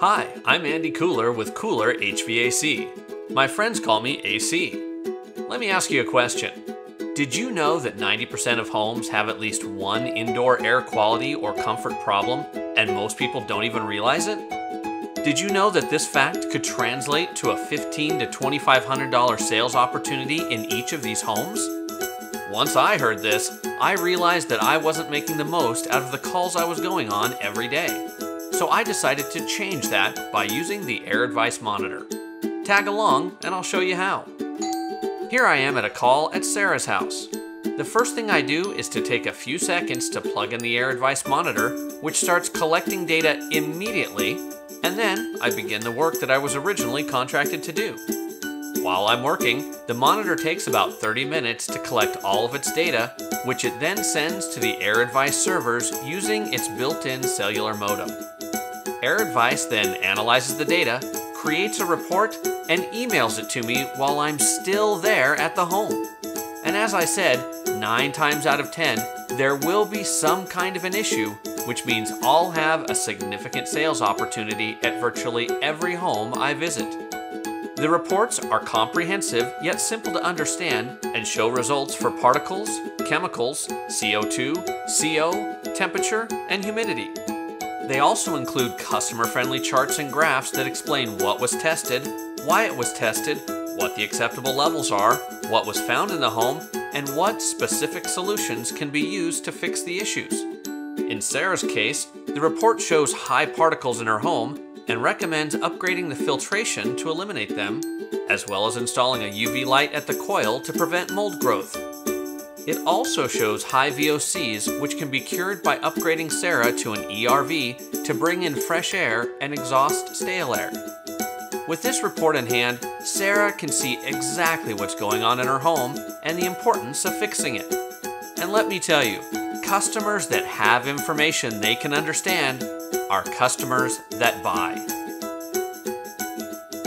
Hi, I'm Andy Cooler with Cooler HVAC. My friends call me AC. Let me ask you a question. Did you know that 90% of homes have at least one indoor air quality or comfort problem, and most people don't even realize it? Did you know that this fact could translate to a 15 to $2,500 sales opportunity in each of these homes? Once I heard this, I realized that I wasn't making the most out of the calls I was going on every day. So I decided to change that by using the AirAdvice Monitor. Tag along and I'll show you how. Here I am at a call at Sarah's house. The first thing I do is to take a few seconds to plug in the AirAdvice Monitor, which starts collecting data immediately, and then I begin the work that I was originally contracted to do. While I'm working, the monitor takes about 30 minutes to collect all of its data, which it then sends to the AirAdvice servers using its built-in cellular modem. AirAdvice then analyzes the data, creates a report, and emails it to me while I'm still there at the home. And as I said, 9 times out of 10, there will be some kind of an issue, which means I'll have a significant sales opportunity at virtually every home I visit. The reports are comprehensive yet simple to understand and show results for particles, chemicals, CO2, CO, temperature, and humidity. They also include customer-friendly charts and graphs that explain what was tested, why it was tested, what the acceptable levels are, what was found in the home, and what specific solutions can be used to fix the issues. In Sarah's case, the report shows high particles in her home and recommends upgrading the filtration to eliminate them, as well as installing a UV light at the coil to prevent mold growth. It also shows high VOCs, which can be cured by upgrading Sarah to an ERV to bring in fresh air and exhaust stale air. With this report in hand, Sarah can see exactly what's going on in her home and the importance of fixing it. And let me tell you, customers that have information they can understand are customers that buy.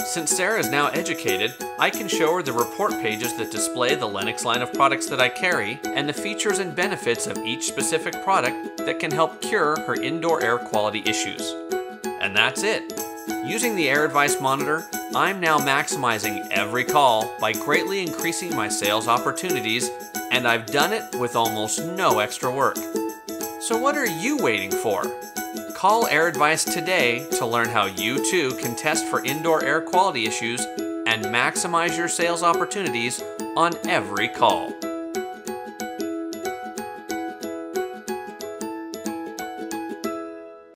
Since Sarah is now educated, I can show her the report pages that display the Lennox line of products that I carry and the features and benefits of each specific product that can help cure her indoor air quality issues. And that's it. Using the AirAdvice monitor, I'm now maximizing every call by greatly increasing my sales opportunities, and I've done it with almost no extra work. So what are you waiting for? Call AirAdvice today to learn how you too can test for indoor air quality issues and maximize your sales opportunities on every call.